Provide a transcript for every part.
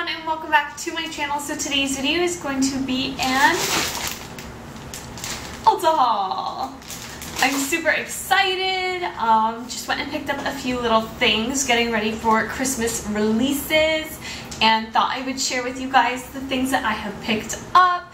everyone and welcome back to my channel. So today's video is going to be an Ulta haul. I'm super excited. Um, just went and picked up a few little things getting ready for Christmas releases and thought I would share with you guys the things that I have picked up.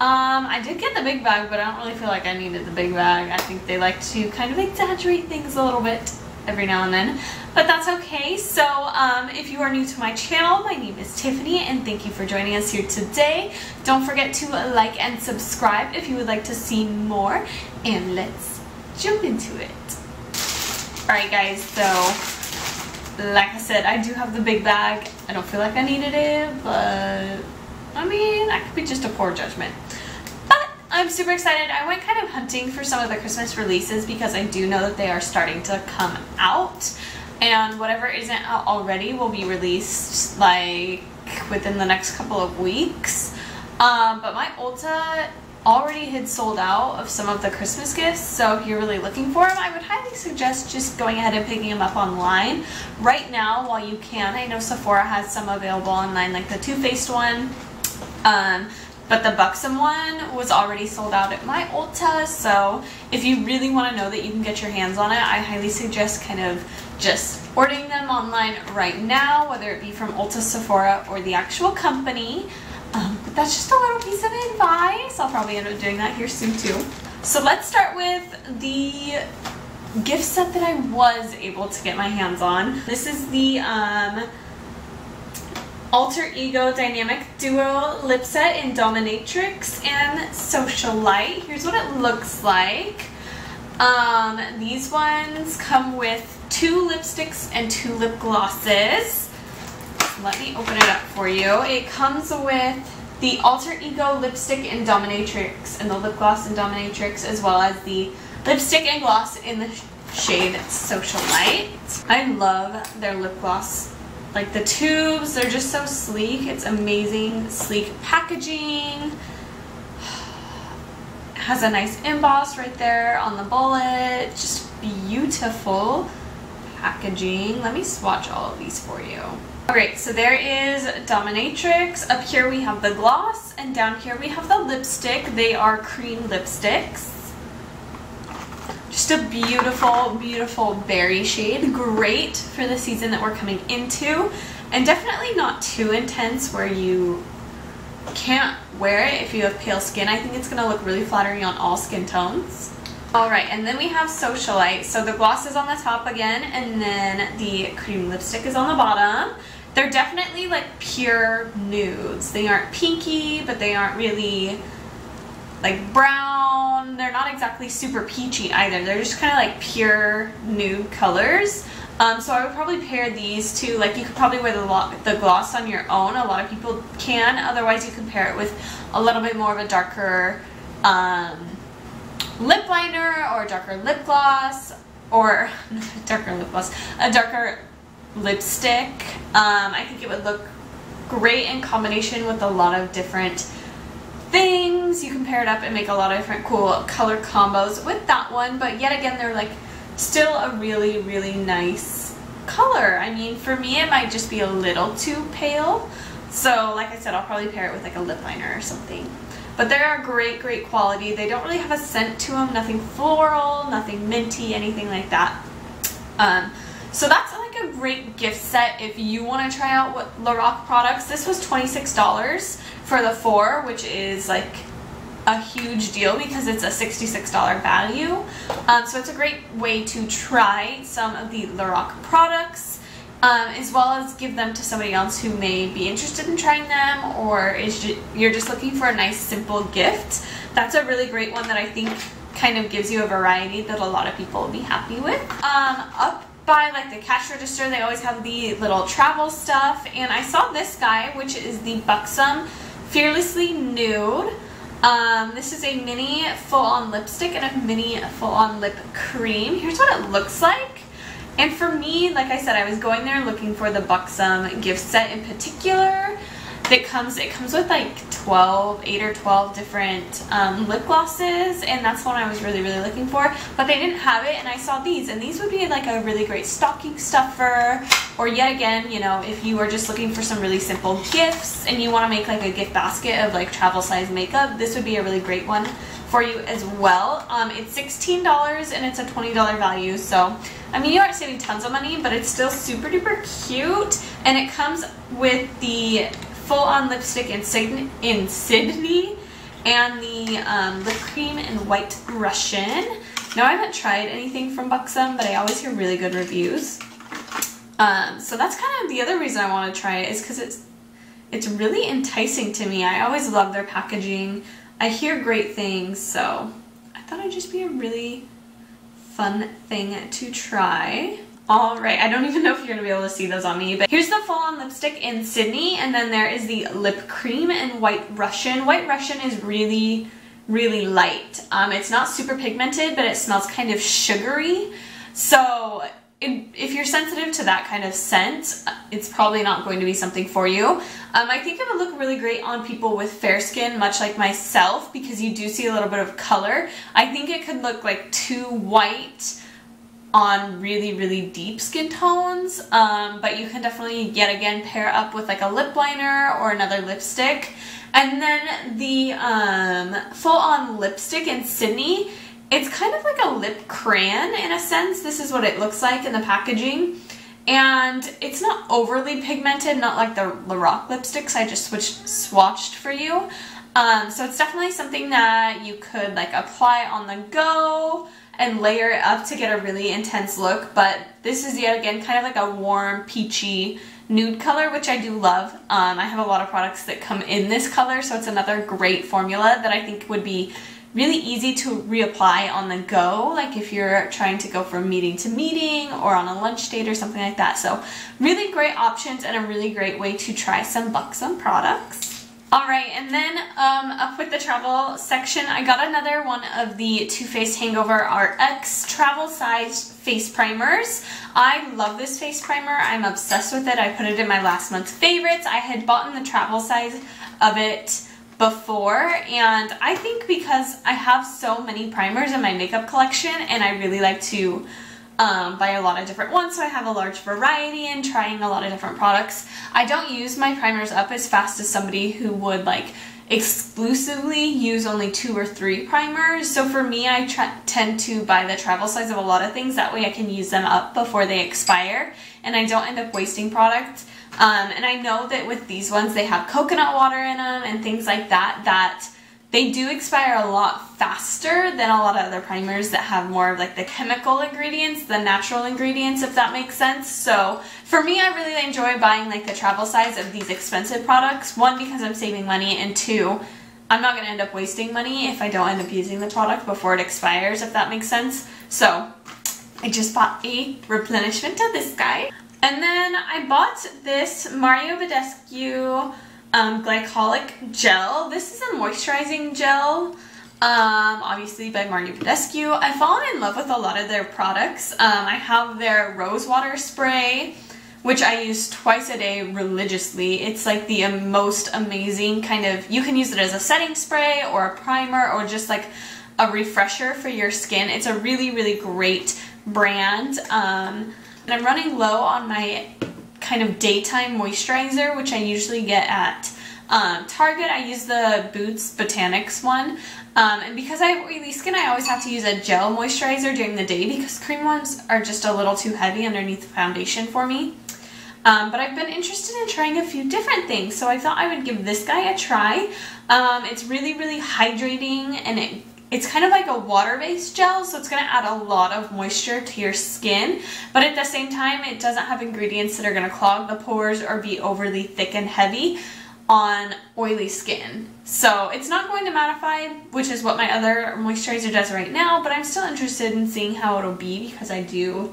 Um, I did get the big bag, but I don't really feel like I needed the big bag. I think they like to kind of exaggerate things a little bit every now and then, but that's okay. So um, if you are new to my channel, my name is Tiffany and thank you for joining us here today. Don't forget to like and subscribe if you would like to see more and let's jump into it. Alright guys, so like I said, I do have the big bag. I don't feel like I needed it, but I mean, that could be just a poor judgment. I'm super excited. I went kind of hunting for some of the Christmas releases because I do know that they are starting to come out. And whatever isn't out already will be released like within the next couple of weeks. Um, but my Ulta already had sold out of some of the Christmas gifts, so if you're really looking for them, I would highly suggest just going ahead and picking them up online right now while you can. I know Sephora has some available online, like the Too Faced one. Um, but the Buxom one was already sold out at my Ulta, so if you really want to know that you can get your hands on it, I highly suggest kind of just ordering them online right now, whether it be from Ulta, Sephora, or the actual company. Um, but that's just a little piece of advice. I'll probably end up doing that here soon too. So let's start with the gift set that I was able to get my hands on. This is the um, Alter Ego Dynamic Duo Lip Set in Dominatrix and Socialite. Here's what it looks like. Um, these ones come with two lipsticks and two lip glosses. Let me open it up for you. It comes with the Alter Ego lipstick in Dominatrix and the lip gloss in Dominatrix as well as the lipstick and gloss in the shade Socialite. I love their lip gloss like the tubes, they're just so sleek. It's amazing, sleek packaging. Has a nice emboss right there on the bullet. Just beautiful packaging. Let me swatch all of these for you. Alright, so there is Dominatrix. Up here we have the gloss, and down here we have the lipstick. They are cream lipsticks. Just a beautiful, beautiful berry shade. Great for the season that we're coming into. And definitely not too intense where you can't wear it if you have pale skin. I think it's going to look really flattering on all skin tones. Alright, and then we have Socialite. So the gloss is on the top again, and then the cream lipstick is on the bottom. They're definitely like pure nudes. They aren't pinky, but they aren't really like brown. They're not exactly super peachy either. They're just kind of like pure nude colors. Um, so I would probably pair these two. Like you could probably wear the, the gloss on your own. A lot of people can. Otherwise you can pair it with a little bit more of a darker um, lip liner or a darker lip gloss or darker lip gloss, a darker lipstick. Um, I think it would look great in combination with a lot of different things. You can pair it up and make a lot of different cool color combos with that one. But yet again, they're like still a really, really nice color. I mean, for me, it might just be a little too pale. So like I said, I'll probably pair it with like a lip liner or something. But they are great, great quality. They don't really have a scent to them. Nothing floral, nothing minty, anything like that. Um, so that's great gift set if you want to try out what Lorac products. This was $26 for the four, which is like a huge deal because it's a $66 value. Um, so it's a great way to try some of the Lorac products um, as well as give them to somebody else who may be interested in trying them or is ju you're just looking for a nice simple gift. That's a really great one that I think kind of gives you a variety that a lot of people will be happy with. Um, up by like the cash register they always have the little travel stuff and I saw this guy which is the Buxom Fearlessly Nude. Um, this is a mini full-on lipstick and a mini full-on lip cream. Here's what it looks like. And for me, like I said, I was going there looking for the Buxom gift set in particular. That comes, it comes with like 12, 8 or 12 different um, lip glosses and that's one I was really, really looking for. But they didn't have it and I saw these and these would be like a really great stocking stuffer or yet again, you know, if you are just looking for some really simple gifts and you want to make like a gift basket of like travel size makeup, this would be a really great one for you as well. Um, it's $16 and it's a $20 value. So, I mean, you aren't saving tons of money, but it's still super duper cute. And it comes with the full-on lipstick in, Sydney, in Sydney and the um, lip cream in White Russian. Now, I haven't tried anything from Buxom, but I always hear really good reviews. Um, so that's kind of the other reason I want to try it is because it's it's really enticing to me. I always love their packaging. I hear great things, so I thought it'd just be a really fun thing to try. All right, I don't even know if you're gonna be able to see those on me, but here's the full-on lipstick in Sydney, and then there is the lip cream in White Russian. White Russian is really, really light. Um, it's not super pigmented, but it smells kind of sugary. So if you're sensitive to that kind of scent, it's probably not going to be something for you. Um, I think it would look really great on people with fair skin, much like myself, because you do see a little bit of color. I think it could look like too white on really, really deep skin tones, um, but you can definitely, yet again, pair up with like a lip liner or another lipstick. And then the um, full-on lipstick in Sydney it's kind of like a lip crayon in a sense. This is what it looks like in the packaging. And it's not overly pigmented, not like the Lorac lipsticks I just switched, swatched for you. Um, so it's definitely something that you could like apply on the go and layer it up to get a really intense look. But this is yet again kind of like a warm, peachy nude color, which I do love. Um, I have a lot of products that come in this color, so it's another great formula that I think would be really easy to reapply on the go, like if you're trying to go from meeting to meeting or on a lunch date or something like that. So really great options and a really great way to try some Buxom products. Alright, and then um, up with the travel section, I got another one of the Too Faced Hangover RX travel size face primers. I love this face primer. I'm obsessed with it. I put it in my last month's favorites. I had bought in the travel size of it before and I think because I have so many primers in my makeup collection and I really like to um, buy a lot of different ones so I have a large variety and trying a lot of different products. I don't use my primers up as fast as somebody who would like exclusively use only two or three primers. So for me, I tend to buy the travel size of a lot of things. That way I can use them up before they expire and I don't end up wasting product. Um, and I know that with these ones, they have coconut water in them and things like that, that they do expire a lot faster than a lot of other primers that have more of like the chemical ingredients, the natural ingredients, if that makes sense. So for me, I really enjoy buying like the travel size of these expensive products. One, because I'm saving money, and two, I'm not going to end up wasting money if I don't end up using the product before it expires, if that makes sense. So I just bought a replenishment of this guy. And then I bought this Mario Badescu um, Glycolic Gel. This is a moisturizing gel, um, obviously by Mario Badescu. I've fallen in love with a lot of their products. Um, I have their rose water spray, which I use twice a day religiously. It's like the most amazing kind of, you can use it as a setting spray or a primer or just like a refresher for your skin. It's a really, really great brand. Um, and I'm running low on my kind of daytime moisturizer, which I usually get at um, Target. I use the Boots Botanics one. Um, and because I have oily skin, I always have to use a gel moisturizer during the day because cream ones are just a little too heavy underneath the foundation for me. Um, but I've been interested in trying a few different things, so I thought I would give this guy a try. Um, it's really, really hydrating and it it's kind of like a water-based gel, so it's going to add a lot of moisture to your skin, but at the same time, it doesn't have ingredients that are going to clog the pores or be overly thick and heavy on oily skin. So it's not going to mattify, which is what my other moisturizer does right now, but I'm still interested in seeing how it'll be because I do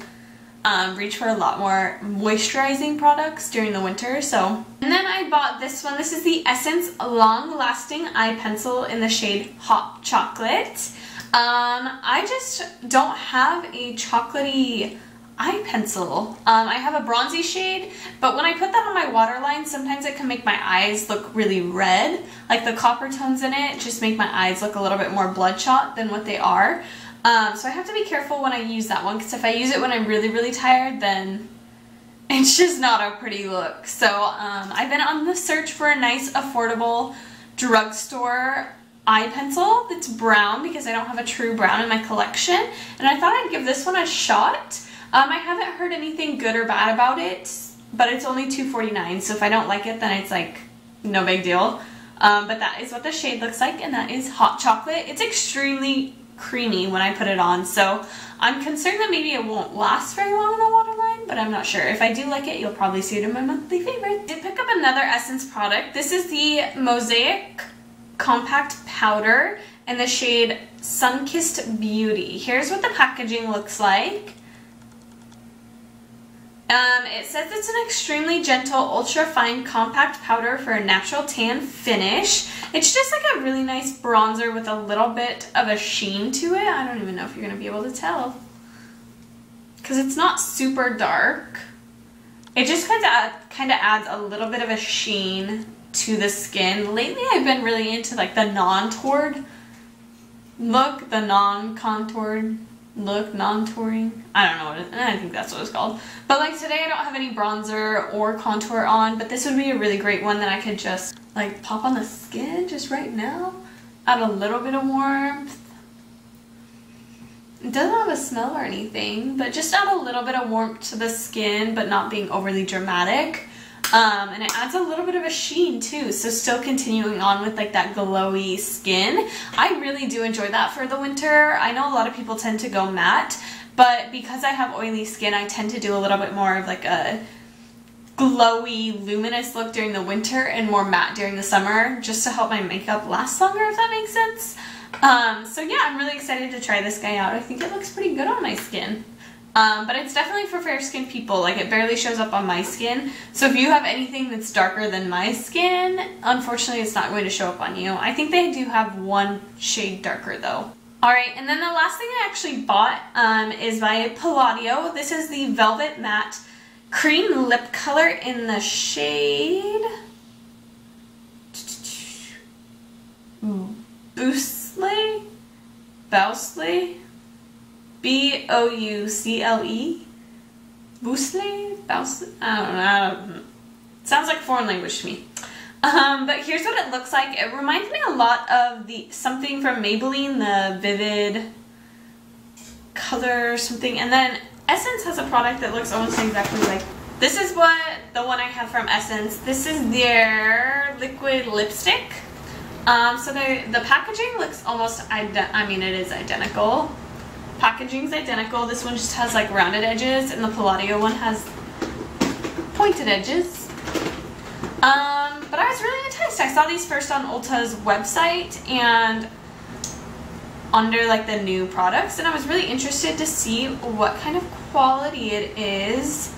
um, reach for a lot more moisturizing products during the winter. So, and then I bought this one. This is the Essence Long Lasting Eye Pencil in the shade Hot Chocolate. Um, I just don't have a chocolatey eye pencil. Um, I have a bronzy shade, but when I put that on my waterline, sometimes it can make my eyes look really red. Like the copper tones in it just make my eyes look a little bit more bloodshot than what they are. Um, so I have to be careful when I use that one because if I use it when I'm really, really tired, then it's just not a pretty look. So um, I've been on the search for a nice, affordable drugstore eye pencil that's brown because I don't have a true brown in my collection. And I thought I'd give this one a shot. Um, I haven't heard anything good or bad about it, but it's only $2.49. So if I don't like it, then it's like no big deal. Um, but that is what the shade looks like, and that is hot chocolate. It's extremely creamy when I put it on, so I'm concerned that maybe it won't last very long in the waterline, but I'm not sure. If I do like it, you'll probably see it in my monthly favorite. Did pick up another Essence product. This is the Mosaic Compact Powder in the shade Sunkissed Beauty. Here's what the packaging looks like. Um, it says it's an extremely gentle, ultra-fine compact powder for a natural tan finish. It's just like a really nice bronzer with a little bit of a sheen to it. I don't even know if you're going to be able to tell. Because it's not super dark. It just kind of kind of adds a little bit of a sheen to the skin. Lately I've been really into like the non-toured look, the non-contoured look, non-touring. I don't know what it, I think that's what it's called. But like today I don't have any bronzer or contour on, but this would be a really great one that I could just like pop on the skin just right now. Add a little bit of warmth. It doesn't have a smell or anything, but just add a little bit of warmth to the skin, but not being overly dramatic. Um, and it adds a little bit of a sheen too, so still continuing on with like that glowy skin. I really do enjoy that for the winter. I know a lot of people tend to go matte, but because I have oily skin, I tend to do a little bit more of like a glowy, luminous look during the winter and more matte during the summer, just to help my makeup last longer, if that makes sense. Um, so yeah, I'm really excited to try this guy out. I think it looks pretty good on my skin. Um, but it's definitely for fair skinned people. Like it barely shows up on my skin. So if you have anything that's darker than my skin, unfortunately it's not going to show up on you. I think they do have one shade darker though. Alright, and then the last thing I actually bought um, is by Palladio. This is the Velvet Matte Cream Lip Color in the shade... Bousle? Bousle? B O U C L E. Bousle? Bousle? I don't know. Sounds like foreign language to me. Um, but here's what it looks like. It reminds me a lot of the something from Maybelline, the Vivid color something. And then Essence has a product that looks almost exactly like this is what the one I have from Essence. This is their liquid lipstick. Um, so the, the packaging looks almost, I mean it is identical packaging's identical. This one just has like rounded edges and the Palladio one has pointed edges. Um, but I was really enticed. I saw these first on Ulta's website and under like the new products and I was really interested to see what kind of quality it is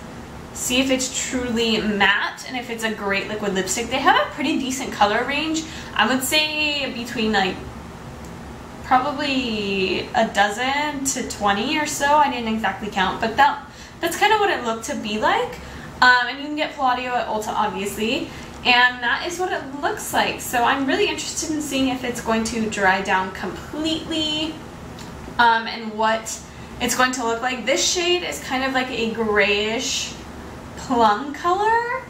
see if it's truly matte and if it's a great liquid lipstick. They have a pretty decent color range. I would say between like probably a dozen to 20 or so. I didn't exactly count, but that that's kind of what it looked to be like. Um, and you can get Palladio at Ulta, obviously. And that is what it looks like. So I'm really interested in seeing if it's going to dry down completely um, and what it's going to look like. This shade is kind of like a grayish plum color.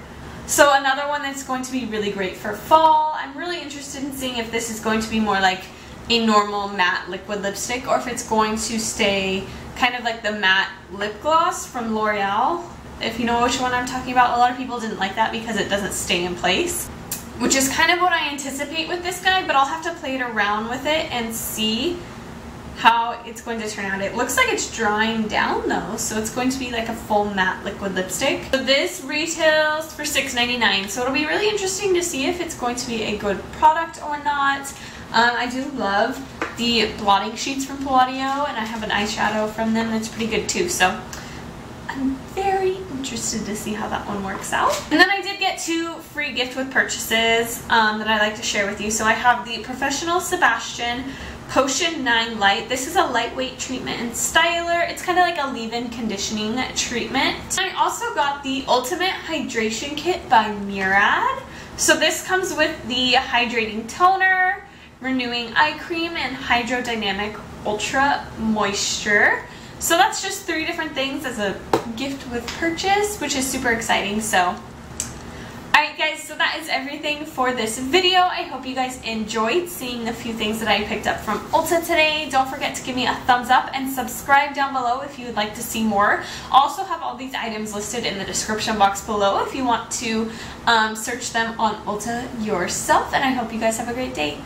So another one that's going to be really great for fall. I'm really interested in seeing if this is going to be more like a normal matte liquid lipstick or if it's going to stay kind of like the matte lip gloss from L'Oreal. If you know which one I'm talking about, a lot of people didn't like that because it doesn't stay in place. Which is kind of what I anticipate with this guy, but I'll have to play it around with it and see how it's going to turn out. It looks like it's drying down though, so it's going to be like a full matte liquid lipstick. So this retails for $6.99, so it'll be really interesting to see if it's going to be a good product or not. Um, I do love the blotting sheets from Palladio, and I have an eyeshadow from them that's pretty good too. So I'm very interested to see how that one works out. And then I did get two free gift with purchases um, that I like to share with you. So I have the Professional Sebastian Potion 9 Lite. This is a lightweight treatment and styler. It's kind of like a leave-in conditioning treatment. I also got the Ultimate Hydration Kit by Murad. So this comes with the hydrating toner, renewing eye cream, and hydrodynamic ultra moisture. So that's just three different things as a gift with purchase, which is super exciting. So Alright guys, so that is everything for this video. I hope you guys enjoyed seeing the few things that I picked up from Ulta today. Don't forget to give me a thumbs up and subscribe down below if you would like to see more. Also have all these items listed in the description box below if you want to um, search them on Ulta yourself. And I hope you guys have a great day.